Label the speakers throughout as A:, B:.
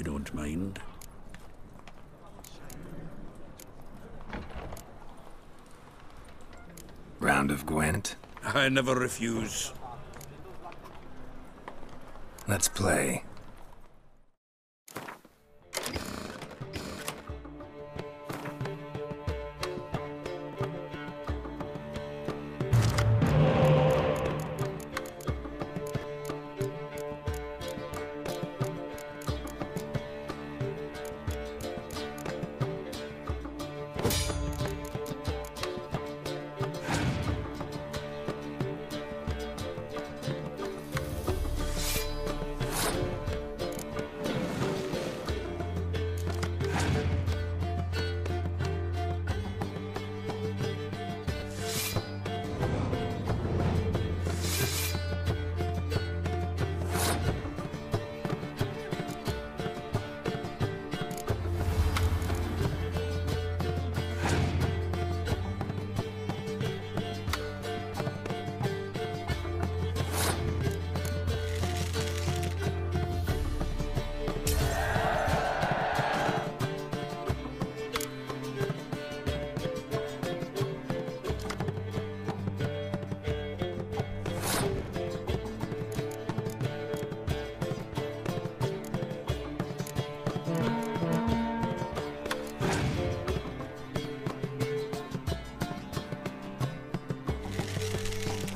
A: you don't mind.
B: Round of Gwent.
A: I never refuse.
B: Let's play.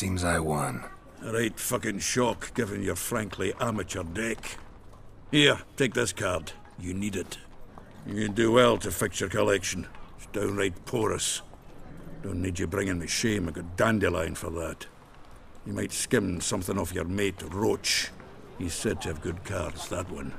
B: Seems I won.
A: A right fucking shock, given your frankly amateur deck. Here, take this card. You need it. You can do well to fix your collection. It's downright porous. Don't need you bringing me shame. I got dandelion for that. You might skim something off your mate, Roach. He's said to have good cards, that one.